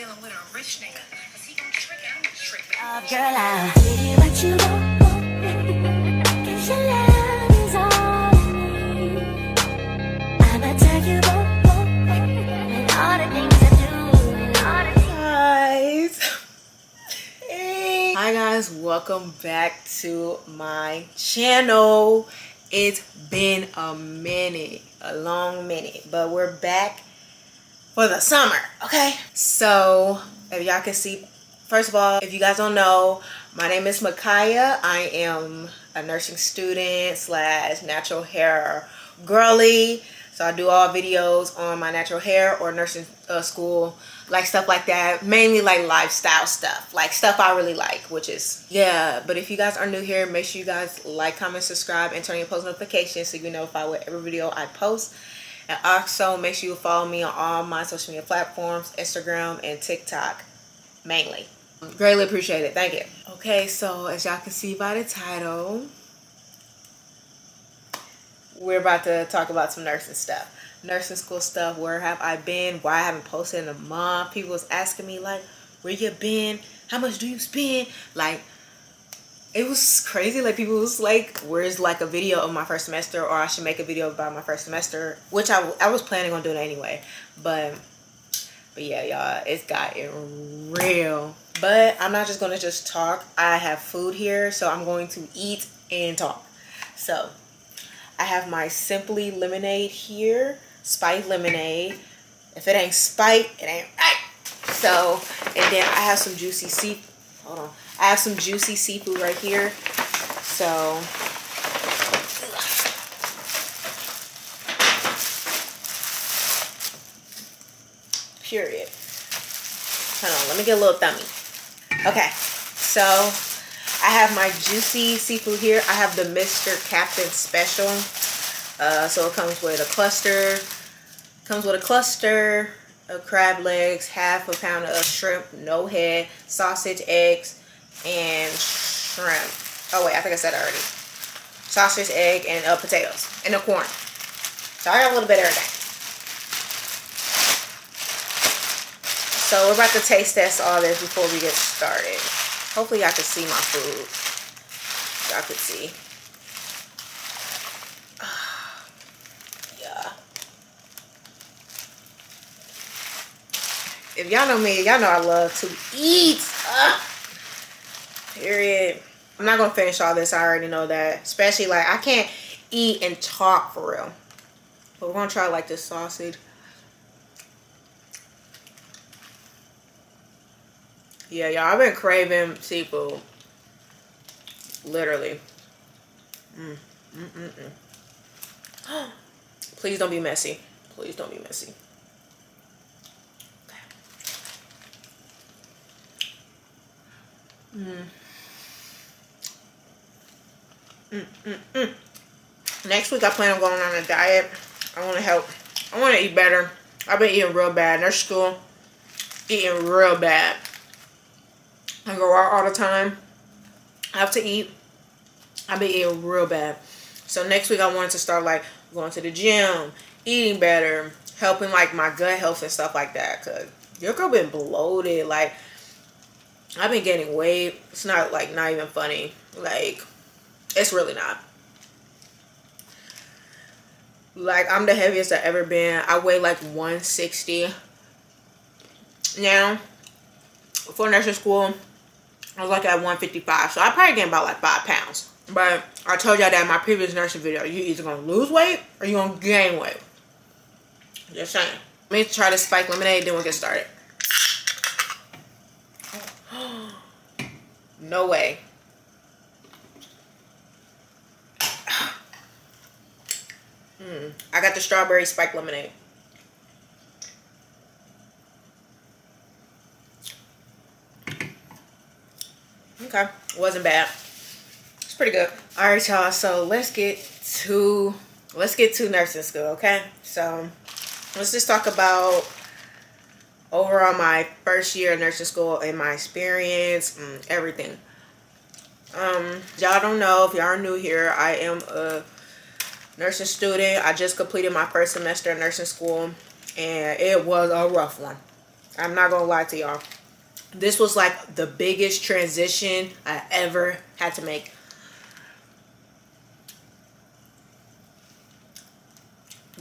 dealing with a rich nigga. Is he gonna trick it? I'm gonna trick it. Oh, girl, I give you what you want. Cause your love is all I need. I'ma tell you what, and all the things I do, and all the things guys hey. hi guys welcome back to my channel it's been a minute a long minute but we're back for the summer okay so if y'all can see first of all if you guys don't know my name is Makiya I am a nursing student slash natural hair girly so I do all videos on my natural hair or nursing uh, school, like stuff like that. Mainly like lifestyle stuff, like stuff I really like, which is, yeah. But if you guys are new here, make sure you guys like, comment, subscribe, and turn your post notifications so you get notified with every video I post. And also make sure you follow me on all my social media platforms, Instagram and TikTok, mainly. Greatly appreciate it. Thank you. Okay, so as y'all can see by the title, we're about to talk about some nursing stuff nursing school stuff where have i been why i haven't posted in a month people was asking me like where you been how much do you spend like it was crazy like people was like where's like a video of my first semester or i should make a video about my first semester which i, I was planning on doing anyway but but yeah y'all it's gotten real but i'm not just gonna just talk i have food here so i'm going to eat and talk so I have my Simply Lemonade here. Spike Lemonade. If it ain't Spike, it ain't right. So, and then I have some juicy sea. Hold on. I have some juicy seafood right here. So, period. Hold on, let me get a little thummy. Okay, so I have my juicy seafood here. I have the Mr. Captain Special. Uh, so it comes with a cluster, comes with a cluster of crab legs, half a pound of shrimp, no head, sausage, eggs, and shrimp. Oh wait, I think I said already. Sausage, egg, and uh, potatoes, and a corn. So I got a little bit of everything. So we're about to taste test all this before we get started. Hopefully y'all can see my food. Y'all can see. yeah. If y'all know me, y'all know I love to eat. Uh, period. I'm not to finish all this. I already know that. Especially like I can't eat and talk for real. But we're to try like this sausage. Yeah, y'all, I've been craving seafood. Literally. Mm, mm, mm, mm. Please don't be messy. Please don't be messy. Mm. Mm, mm, mm. Next week, I plan on going on a diet. I want to help. I want to eat better. I've been eating real bad. Nurse school, eating real bad. I go out all the time. I have to eat. I've been eating real bad. So next week I wanted to start like going to the gym, eating better, helping like my gut health and stuff like that. Cause your girl been bloated. Like I've been gaining weight. It's not like not even funny. Like it's really not. Like I'm the heaviest I've ever been. I weigh like 160 now. For nursing school, I was like at 155. So I probably gained about like five pounds. But I told y'all that in my previous nursing video. You either gonna lose weight or you gonna gain weight. Just saying. Let me try this spike lemonade, then we'll get started. no way. Mm. I got the strawberry spike lemonade. Okay, wasn't bad. It's pretty good. All right, y'all. So let's get to let's get to nursing school. Okay, so let's just talk about overall my first year of nursing school and my experience, and everything. Um, y'all don't know if y'all are new here. I am a nursing student. I just completed my first semester of nursing school, and it was a rough one. I'm not gonna lie to y'all. This was like the biggest transition I ever had to make.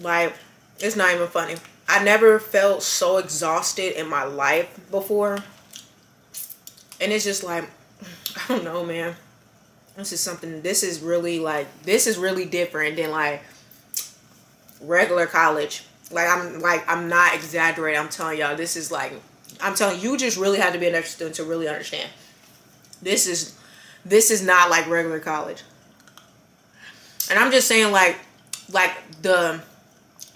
Like, it's not even funny. I never felt so exhausted in my life before. And it's just like, I don't know, man. This is something, this is really like, this is really different than like regular college. Like, I'm like, I'm not exaggerating. I'm telling y'all, this is like, I'm telling you, you just really have to be an extra student to really understand. This is, this is not like regular college. And I'm just saying like, like the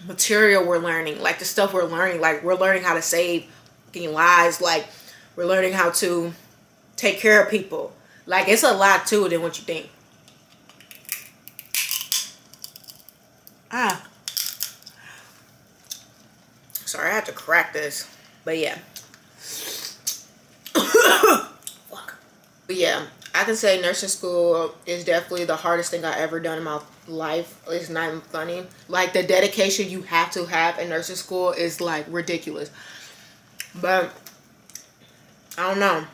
material we're learning, like the stuff we're learning, like we're learning how to save lives, like we're learning how to take care of people. Like it's a lot to it than what you think. Ah. Sorry, I had to crack this. But yeah. Fuck. But yeah, I can say nursing school is definitely the hardest thing I ever done in my life. It's not even funny. Like the dedication you have to have in nursing school is like ridiculous. But I don't know.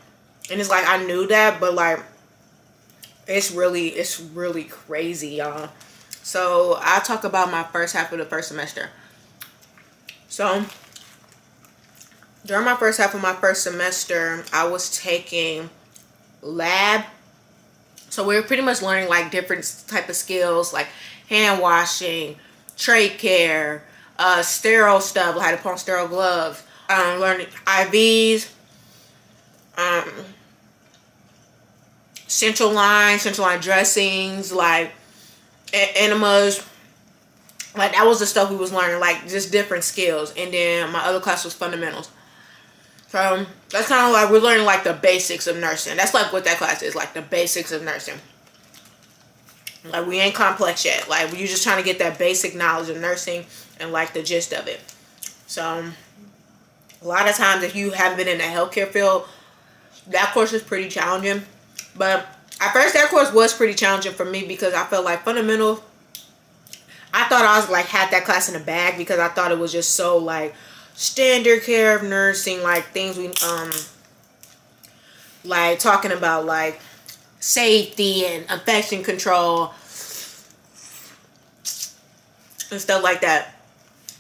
And it's like I knew that, but like it's really it's really crazy, y'all. So I talk about my first half of the first semester. So during my first half of my first semester, I was taking lab. So we were pretty much learning like different type of skills like hand washing, trach care, uh, sterile stuff, like how to put on sterile gloves, um, learning IVs, um, central line, central line dressings, like enemas. Like that was the stuff we was learning, like just different skills. And then my other class was fundamentals. So that's kind of like we're learning like the basics of nursing. That's like what that class is, like the basics of nursing. Like we ain't complex yet. Like we're just trying to get that basic knowledge of nursing and like the gist of it. So a lot of times if you haven't been in the healthcare field, that course is pretty challenging. But at first that course was pretty challenging for me because I felt like fundamental. I thought I was like had that class in the bag because I thought it was just so like standard care of nursing, like things we um like talking about like safety and infection control and stuff like that.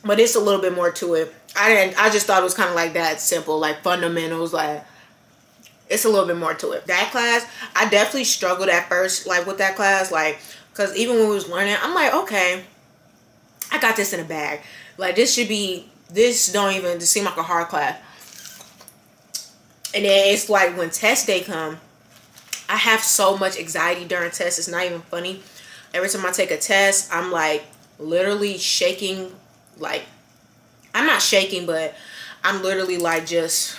But it's a little bit more to it. I didn't I just thought it was kind of like that simple, like fundamentals, like it's a little bit more to it. That class, I definitely struggled at first, like with that class, like, cause even when we was learning, I'm like, okay, I got this in a bag. Like this should be this don't even seem like a hard class. And then it's like when test day come, I have so much anxiety during tests. It's not even funny. Every time I take a test, I'm like literally shaking. Like, I'm not shaking, but I'm literally like just,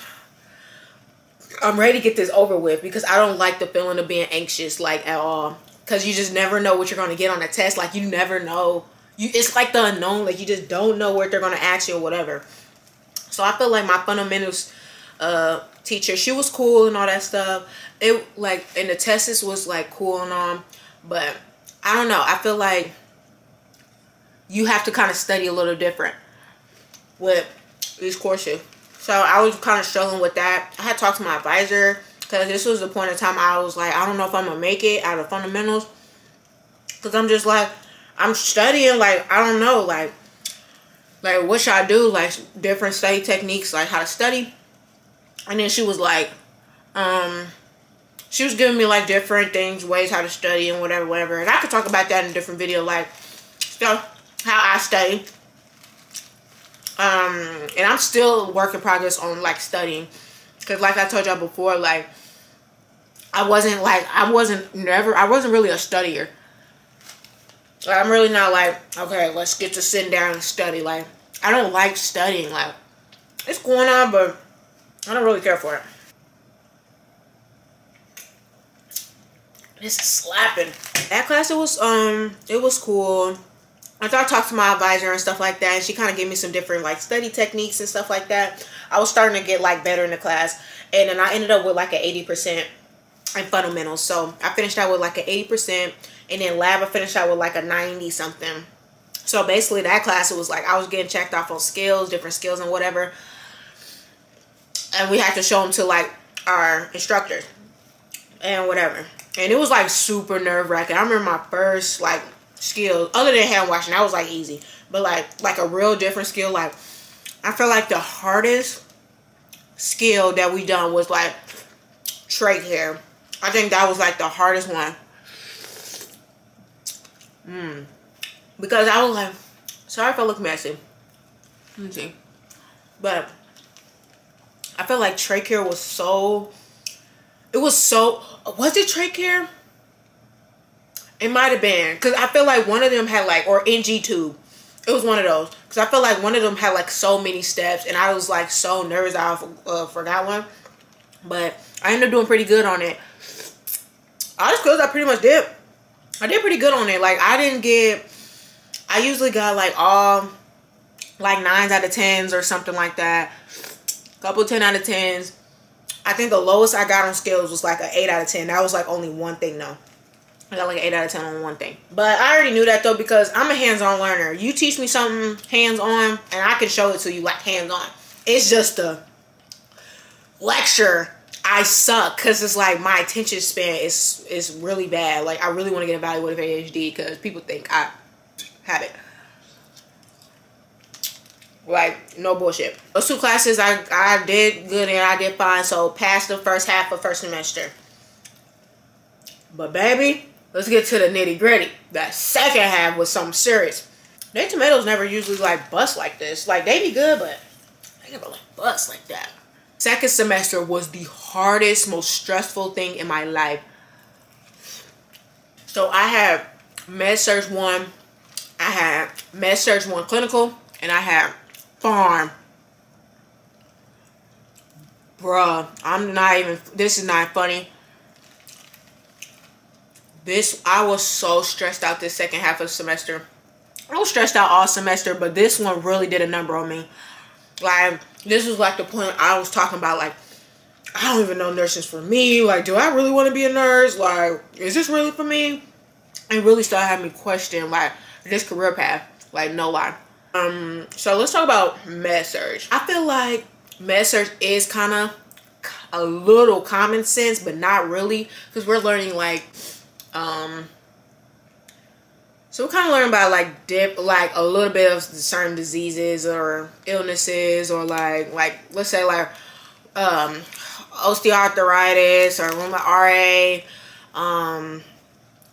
I'm ready to get this over with because I don't like the feeling of being anxious like at all. Because you just never know what you're going to get on a test. Like, you never know you it's like the unknown like you just don't know what they're gonna ask you or whatever so i feel like my fundamentals uh teacher she was cool and all that stuff it like and the tests was like cool and all but i don't know i feel like you have to kind of study a little different with these courses so i was kind of struggling with that i had talked to my advisor because this was the point of time i was like i don't know if i'm gonna make it out of fundamentals because i'm just like I'm studying like I don't know like like what should I do? Like different study techniques like how to study. And then she was like um she was giving me like different things ways how to study and whatever whatever. And I could talk about that in a different video like stuff how I study um and I'm still work in progress on like studying because like I told y'all before like I wasn't like I wasn't never I wasn't really a studier I'm really not like, okay, let's get to sitting down and study. Like, I don't like studying. Like, it's going on, but I don't really care for it. This is slapping. That class, it was, um, it was cool. Thought I talked to my advisor and stuff like that, and she kind of gave me some different, like, study techniques and stuff like that. I was starting to get, like, better in the class, and then I ended up with, like, an 80% in fundamentals. So, I finished out with, like, an 80%, and then lab I finished out with like a 90 something. So basically that class it was like I was getting checked off on skills, different skills and whatever. and we had to show them to like our instructors and whatever. And it was like super nerve wracking. I remember my first like skill, other than hand washing, that was like easy. But like like a real different skill, like I feel like the hardest skill that we done was like trach care. I think that was like the hardest one. Mm. Because I was like, sorry if I look messy. Let me see. But I felt like trach care was so, it was so, was it trach care? It might have been. Because I feel like one of them had like, or NG tube. It was one of those. Because I felt like one of them had like so many steps. And I was like so nervous I uh, forgot one. But I ended up doing pretty good on it. All the skills I pretty much did. I did pretty good on it. Like I didn't get, I usually got like all like nines out of tens or something like that. Couple 10 out of tens. I think the lowest I got on scales was like an 8 out of 10. That was like only one thing though. I got like an 8 out of 10 on one thing. But I already knew that though because I'm a hands-on learner. You teach me something hands-on and I can show it to you like hands-on. It's just a lecture. I suck because it's like my attention span is is really bad. Like I really want to get evaluated for ADHD because people think I have it. Like no bullshit. Those two classes I I did good and I did fine. So passed the first half of first semester. But baby, let's get to the nitty gritty. That second half was something serious. Their tomatoes never usually like bust like this. Like they be good, but they never like bust like that. Second semester was the hardest, most stressful thing in my life. So I had med surg one, I had med surg one clinical, and I had pharm. Bruh, I'm not even, this is not funny. This, I was so stressed out this second half of semester. I was stressed out all semester, but this one really did a number on me. Like, this was like the point I was talking about, like, I don't even know nursing's for me. Like, do I really want to be a nurse? Like, is this really for me? And really started having me question, like, this career path. Like, no lie. Um, so let's talk about med surg. I feel like med surg is kind of a little common sense, but not really, because we're learning like, um, so we're kind of learning about like dip, like a little bit of certain diseases or illnesses, or like like let's say like um, osteoarthritis or rheumatoid RA, um,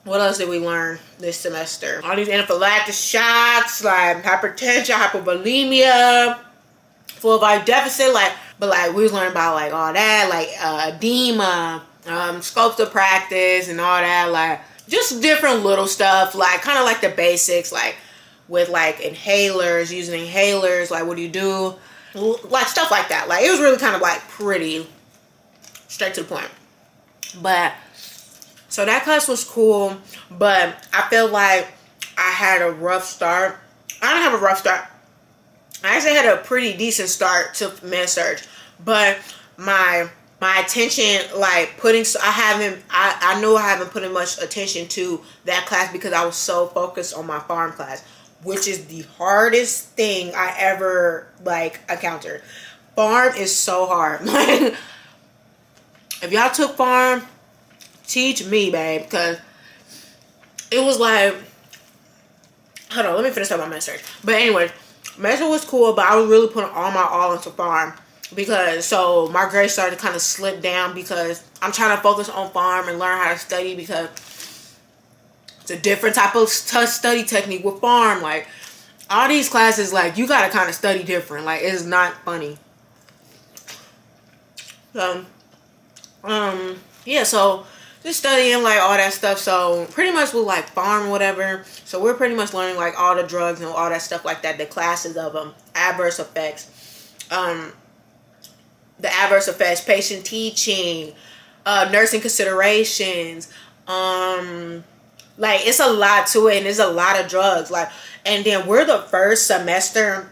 what else did we learn this semester? All these anaphylactic shock, like hypertension, hypovolemia, full body deficit, like, but like we was learning about like all that, like uh, edema, um, of practice and all that, like just different little stuff, like kind of like the basics, like with like inhalers, using inhalers, like what do you do? Like stuff like that. Like it was really kind of like pretty straight to the point. But so that class was cool, but I feel like I had a rough start. I don't have a rough start. I actually had a pretty decent start to med surg, but my my attention like putting so I haven't I, I know I haven't put much attention to that class because I was so focused on my pharm class, which is the hardest thing I ever like encountered. Pharm is so hard. If y'all took pharm, teach me, babe, because it was like, hold on, let me finish up my message. But anyway, med-surg was cool, but I was really putting all my all into pharm because so my grades started to kind of slip down because I'm trying to focus on pharm and learn how to study because it's a different type of study technique with pharm. Like all these classes, like you gotta kind of study different. Like it's not funny. So, um, yeah. So just studying like all that stuff. So pretty much with like pharm whatever. So we're pretty much learning like all the drugs and all that stuff like that. The classes of them, adverse effects, um, the adverse effects, patient teaching, uh, nursing considerations, um, like it's a lot to it and there's a lot of drugs. Like, and then we're the first semester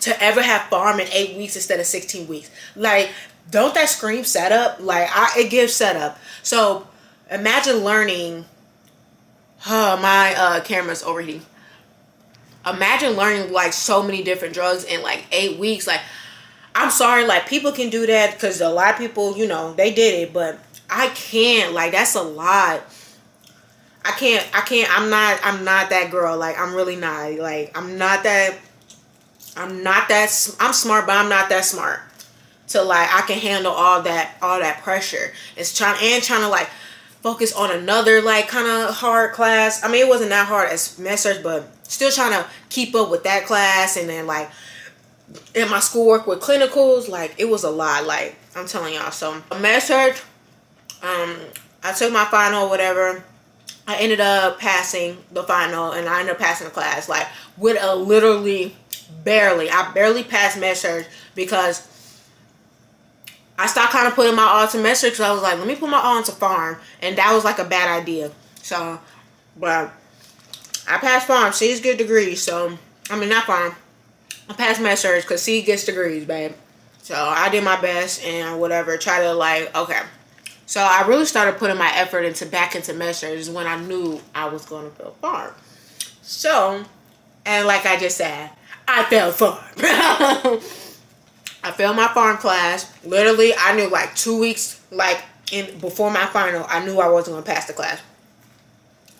to ever have pharm in eight weeks instead of 16 weeks. Like, don't that scream setup? Like, I, it gives setup. So imagine learning oh my uh camera's overheating imagine learning like so many different drugs in like eight weeks like I'm sorry, like people can do that because a lot of people, you know, they did it, but I can't. Like that's a lot. I can't. I can't. I'm not. I'm not that girl. Like I'm really not. Like I'm not that. I'm not that. I'm smart, but I'm not that smart. To like I can handle all that all that pressure. It's trying and trying to like focus on another like kind of hard class. I mean, it wasn't that hard as med-surg, but still trying to keep up with that class and then like in my schoolwork with clinicals, like it was a lot. Like I'm telling y'all. So med-surg, um, I took my final, whatever. I ended up passing the final, and I ended up passing the class like with a literally barely. I barely passed med-surg because I stopped kind of putting my all to med-surg because I was like, let me put my all into pharm, and that was like a bad idea. So, but I passed pharm. She's good degrees, so I mean not pharm. I passed med-surg because C gets degrees, babe. So I did my best and whatever. Try to like, okay. So I really started putting my effort into back into med-surg when I knew I was going to fail pharm. So, and like I just said, I failed pharm. I failed my pharm class. Literally, I knew like two weeks, like in before my final, I knew I wasn't gonna pass the class.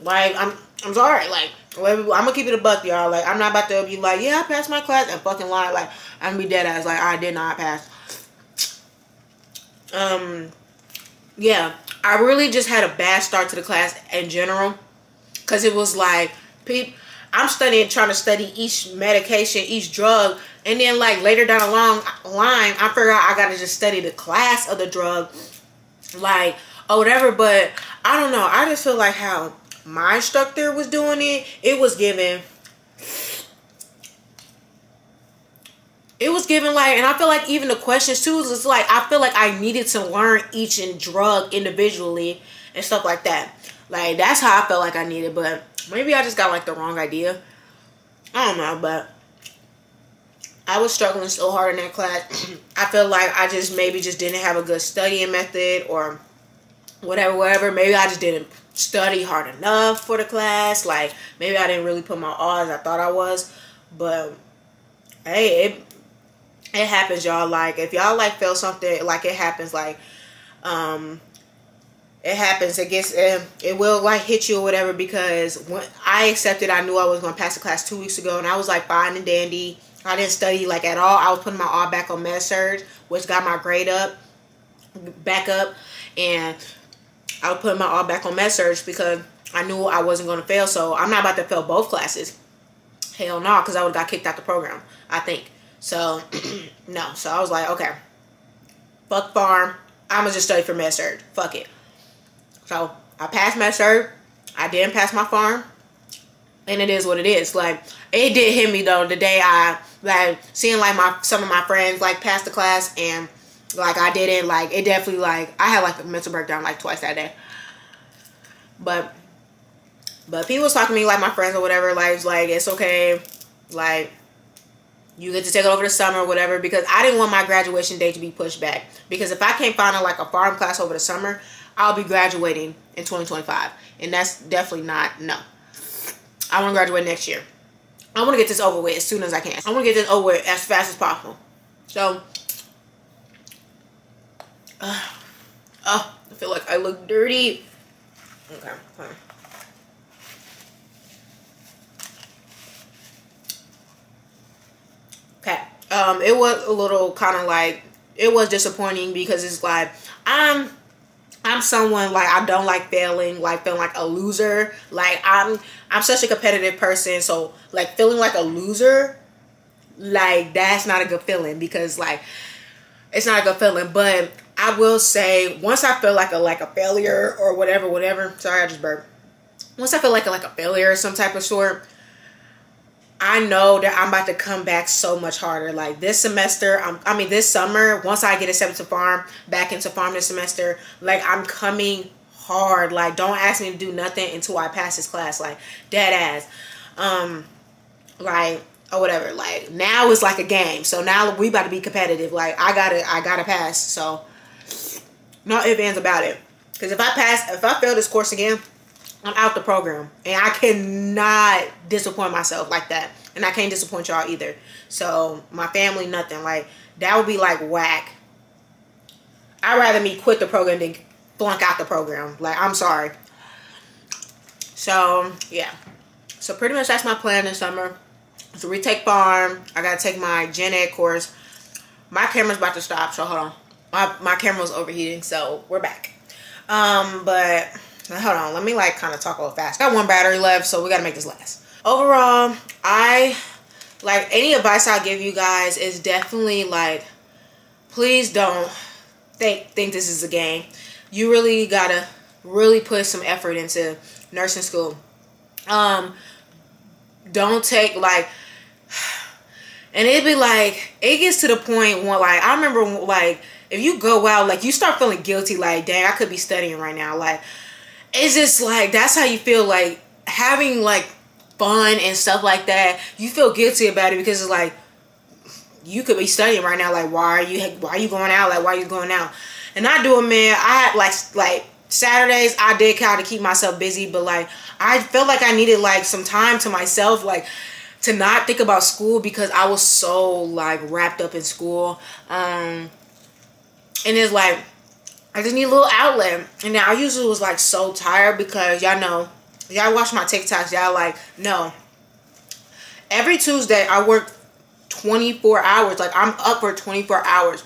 Like I'm, I'm sorry. Like I'm gonna keep it a buck, y'all. Like I'm not about to be like, yeah, I passed my class and fucking lie. Like I'm gonna be dead ass. Like I did not pass. Um, yeah, I really just had a bad start to the class in general, cause it was like, people. I'm studying, trying to study each medication, each drug, and then like later down the long line, I figure out I gotta just study the class of the drug, like or whatever. But I don't know. I just feel like how my instructor was doing it, it was given it was given like and i feel like even the questions too it's like i feel like i needed to learn each and drug individually and stuff like that. Like that's how i felt like i needed but maybe i just got like the wrong idea. I don't know but i was struggling so hard in that class. I feel like i just maybe just didn't have a good studying method or whatever whatever. Maybe i just didn't study hard enough for the class. Like maybe I didn't really put my all as I thought I was, but hey, it it happens, y'all. Like if y'all like feel something, like it happens. Like um, it happens. It gets it, it will like hit you or whatever because when I accepted, I knew I was gonna pass the class two weeks ago, and I was like fine and dandy. I didn't study like at all. I was putting my all back on med surg, which got my grade up, back up, and I was putting my all back on med-surg because I knew I wasn't going to fail. So I'm not about to fail both classes. Hell no, because I would have got kicked out the program, I think. So, no. So I was like, okay, fuck pharm. I'm going to just study for med-surg. Fuck it. So I passed med-surg. I didn't pass my pharm. And it is what it is. Like, it did hit me, though, the day I, like, seeing, like, my some of my friends, like, pass the class and like I didn't like it definitely like I had like a mental breakdown like twice that day. But but people was talking to me like my friends or whatever, like it's like it's okay, like you get to take it over the summer or whatever because I didn't want my graduation date to be pushed back. Because if I can't find a, like a pharm class over the summer, I'll be graduating in 2025. And that's definitely not no. I want to graduate next year. I want to get this over with as soon as I can. I want to get this over with as fast as possible. So uh, oh, I feel like I look dirty. Okay, fine. Okay, um, it was a little kind of like, it was disappointing because it's like, I'm, I'm someone like, I don't like failing, like feeling like a loser. Like, I'm, I'm such a competitive person, so, like, feeling like a loser, like, that's not a good feeling because, like, it's not a good feeling, but I will say once I feel like a like a failure or whatever, whatever. Sorry, I just burped. Once I feel like a, like a failure or some type of sort, I know that I'm about to come back so much harder. Like this semester, I'm, I mean this summer, once I get accepted to pharm, back into pharm this semester, like I'm coming hard. Like don't ask me to do nothing until I pass this class. Like dead ass. Um, like or whatever. Like now it's like a game. So now we about to be competitive. Like I gotta, I gotta pass. So no ifs, ands about it. Because if I pass, if I fail this course again, I'm out the program. And I cannot disappoint myself like that. And I can't disappoint y'all either. So, my family, nothing. Like, that would be like whack. I'd rather me quit the program than flunk out the program. Like, I'm sorry. So, yeah. So, pretty much that's my plan this summer. So, retake pharm. I got to take my gen ed course. My camera's about to stop, so hold on. My, my camera's overheating, so we're back. Um, but hold on. Let me, like, kind of talk a little fast. Got one battery left, so we got to make this last. Overall, I, like, any advice i give you guys is definitely, like, please don't think think this is a game. You really gotta really put some effort into nursing school. Um, don't take like, and it'd be like it gets to the point where like I remember like if you go out like you start feeling guilty like dang I could be studying right now like it's just like that's how you feel like having like fun and stuff like that you feel guilty about it because it's like you could be studying right now. Like, why are you why are you going out? Like, why are you going out? And I do it, man. I had like like Saturdays. I did kind of keep myself busy, but like I felt like I needed like some time to myself, like to not think about school because I was so like wrapped up in school. Um, and it's like I just need a little outlet. And now I usually was like so tired because y'all know y'all watch my TikToks. Y'all like no. Every Tuesday I work 24 hours. Like I'm up for 24 hours.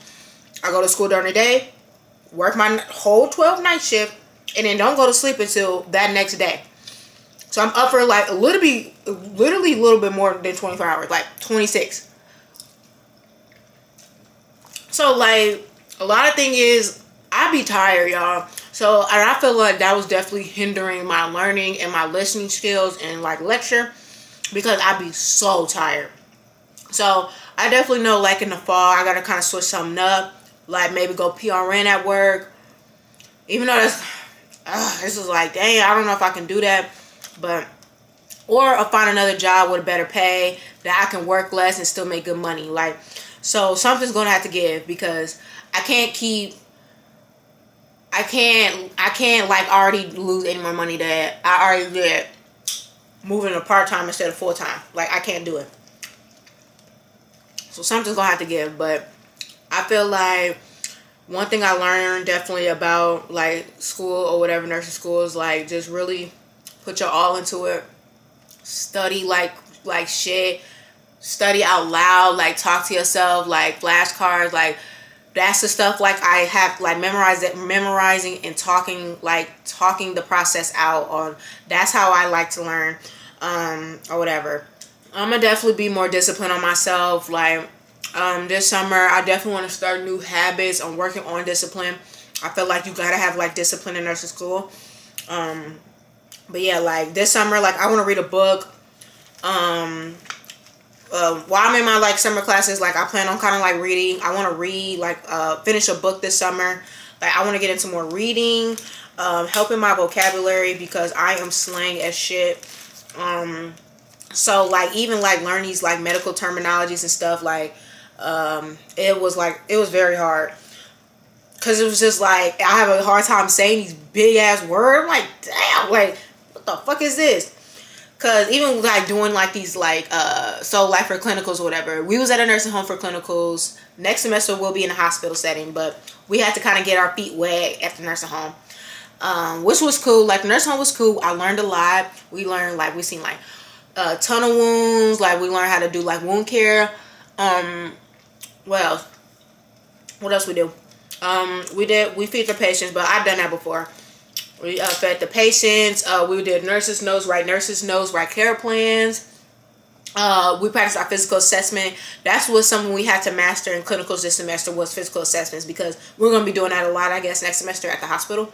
I go to school during the day, work my whole 12 night shift, and then don't go to sleep until that next day. So I'm up for like a little bit, literally a little bit more than 24 hours, like 26. So like a lot of thing is I be tired, y'all. So and I feel like that was definitely hindering my learning and my listening skills and like lecture because I be so tired. So I definitely know like in the fall I gotta kind of switch something up. Like maybe go PRN at work. Even though that's uh, this is like dang I don't know if I can do that, but or I'll find another job with a better pay that I can work less and still make good money. Like so something's gonna have to give because I can't keep I can't I can't like already lose any more money that I already did moving to part time instead of full time. Like I can't do it. So something's gonna have to give. But I feel like one thing I learned definitely about like school or whatever nursing school is like just really put your all into it. Study like like shit. Study out loud. Like talk to yourself. Like flashcards. Like that's the stuff like I have like memorized it, memorizing and talking like talking the process out on. That's how I like to learn, um, or whatever. I'm gonna definitely be more disciplined on myself. Like um, this summer, I definitely want to start new habits. I'm working on discipline. I feel like you gotta have like discipline in nursing school. Um, but yeah, like this summer, like I want to read a book. Um, uh, while I'm in my like summer classes, like I plan on kind of like reading. I want to read like uh, finish a book this summer. Like I want to get into more reading, um, helping my vocabulary because I am slang as shit. Um, so like even like learn these like medical terminologies and stuff like um it was like it was very hard because it was just like i have a hard time saying these big ass words I'm like damn like what the fuck is this because even like doing like these like uh so like for clinicals or whatever we was at a nursing home for clinicals next semester we'll be in a hospital setting but we had to kind of get our feet wet at the nursing home um which was cool like the nursing home was cool i learned a lot we learned like we seen like a ton of wounds. Like we learned how to do like wound care. Um, else? What else we do? Um, we did we feed the patients, but I've done that before. We uh, fed the patients. Uh, we did nurses notes, write nurses notes, write care plans. Uh, we practiced our physical assessment. That's what something we had to master in clinicals this semester was physical assessments because we're going to be doing that a lot, I guess, next semester at the hospital.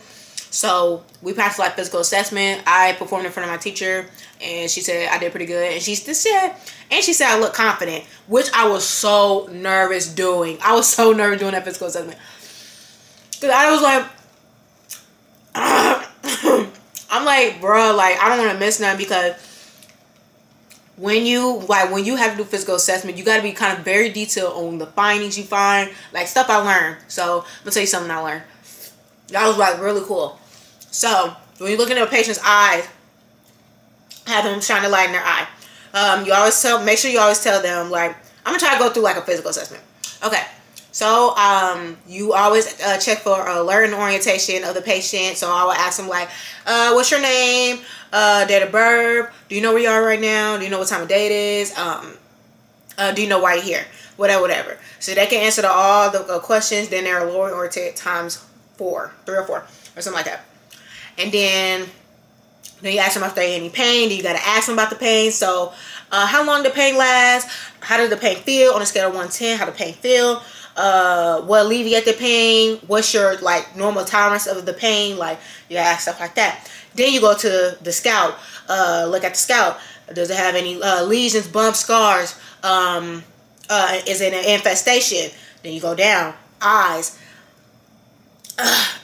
So we passed like physical assessment. I performed in front of my teacher, and she said I did pretty good. And she said, and she said I look confident, which I was so nervous doing. I was so nervous doing that physical assessment because I was like, I'm like, bro, like I don't want to miss nothing because when you like when you have to do physical assessment, you got to be kind of very detailed on the findings you find, like stuff I learned. So I'm gonna tell you something I learned. That was like really cool. So when you look into a patient's eyes, have them shine a light in their eye. Um, you always tell, make sure you always tell them like, I'm gonna try to go through like a physical assessment. Okay. So um, you always uh, check for alert and orientation of the patient. So I will ask them like, uh, what's your name? Uh, date of birth? Do you know where you are right now? Do you know what time of day it is? Um, uh, do you know why you're here? Whatever, whatever. So they can answer to all the uh, questions. Then they're lower oriented times four, three or four, or something like that. And then then you ask them if they have any pain. Then you got to ask them about the pain. So uh, how long the pain lasts? How did the pain feel on a scale of 1 to 10? How the pain feel? Uh, what alleviate the pain? What's your like normal tolerance of the pain? Like you ask stuff like that. Then you go to the scalp. Uh, look at the scalp. Does it have any uh, lesions, bumps, scars? Um, uh, is it an infestation? Then you go down. Eyes.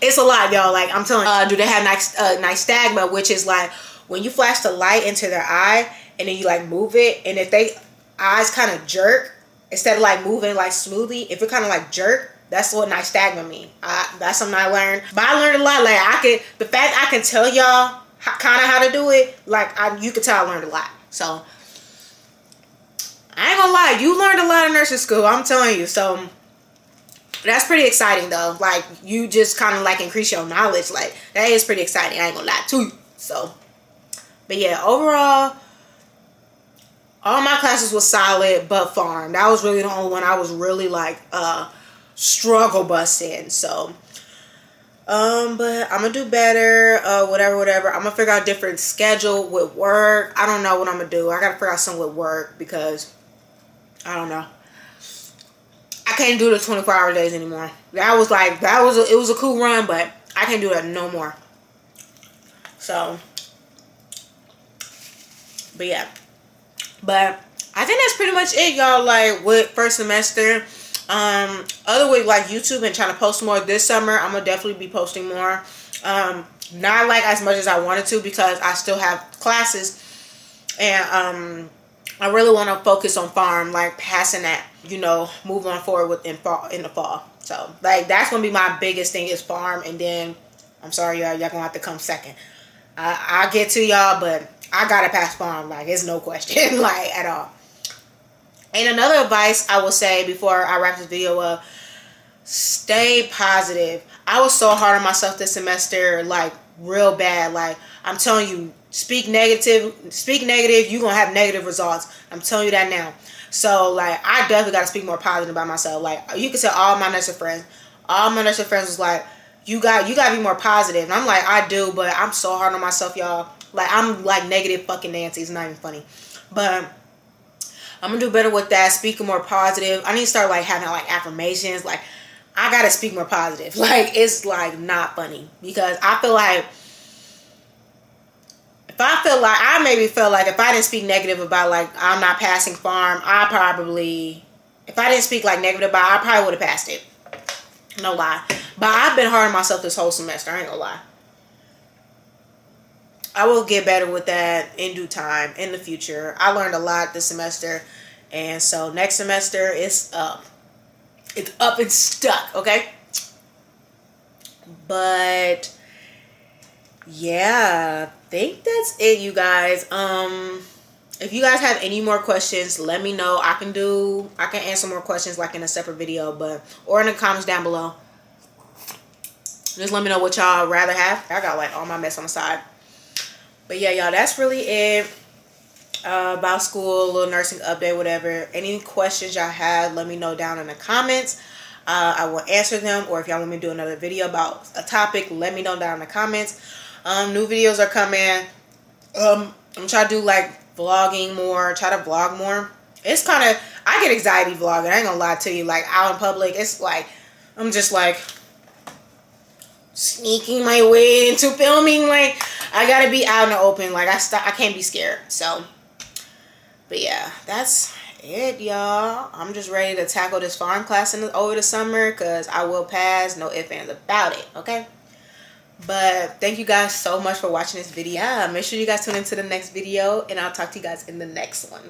It's a lot, y'all. Like I'm telling. Uh, do they have nice, uh, nystagmus, which is like when you flash the light into their eye and then you like move it, and if they eyes kind of jerk instead of like moving like smoothly, if it kind of like jerk, that's what nystagmus mean. I, that's something I learned. But I learned a lot. Like I could, the fact I can tell y'all kind of how to do it, like I, you could tell I learned a lot. So I ain't gonna lie, you learned a lot in nursing school. I'm telling you. So that's pretty exciting though. Like you just kind of like increase your knowledge. Like that is pretty exciting. I ain't gonna lie to you. So, but yeah, overall, all my classes was solid, but pharm. That was really the only one I was really like uh struggle busting. So, um, but I'm gonna do better. Uh, whatever, whatever. I'm gonna figure out different schedule with work. I don't know what I'm gonna do. I gotta figure out something with work because I don't know. I can't do the 24 hour days anymore. That was like that was a, it was a cool run, but I can't do that no more. So, but yeah, but I think that's pretty much it, y'all. Like with first semester, um, other with like YouTube and trying to post more this summer. I'm gonna definitely be posting more. Um, not like as much as I wanted to because I still have classes, and um I really want to focus on pharm, like passing that, you know, move on forward with in fall in the fall. So like that's gonna be my biggest thing is pharm, and then I'm sorry y'all, y'all gonna have to come second. I I get to y'all, but I gotta pass pharm. Like it's no question, like at all. And another advice I will say before I wrap this video up: stay positive. I was so hard on myself this semester, like real bad. Like I'm telling you, speak negative speak negative you're gonna have negative results i'm telling you that now so like i definitely got to speak more positive about myself like you can say all my nursing friends all my nursing friends was like you got you gotta be more positive and i'm like i do but i'm so hard on myself y'all like i'm like negative fucking nancy it's not even funny but i'm gonna do better with that speaking more positive i need to start like having like affirmations like i gotta speak more positive like it's like not funny because i feel like if I feel like I maybe felt like if I didn't speak negative about like I'm not passing pharm, I probably if I didn't speak like negative about it, I probably would have passed it. No lie. But I've been hard on myself this whole semester. I ain't gonna lie. I will get better with that in due time in the future. I learned a lot this semester. And so next semester it's up. It's up and stuck, okay? But yeah, I think that's it, you guys. Um, if you guys have any more questions, let me know. I can do, I can answer more questions like in a separate video, but, or in the comments down below. Just let me know what y'all rather have. I got like all my mess on the side. But yeah, y'all, that's really it uh, about school, little nursing update, whatever. Any questions y'all have, let me know down in the comments. Uh, I will answer them. Or if y'all want me to do another video about a topic, let me know down in the comments. Um, new videos are coming. Um, I'm trying to do like vlogging more, try to vlog more. It's kind of, I get anxiety vlogging. I ain't gonna lie to you. Like out in public, it's like, I'm just like sneaking my way into filming. Like I gotta be out in the open. Like I st I can't be scared. So, but yeah, that's it, y'all. I'm just ready to tackle this pharm class in the, over the summer because I will pass. No ifs, ands about it. Okay. But thank you guys so much for watching this video. Make sure you guys tune into the next video and I'll talk to you guys in the next one.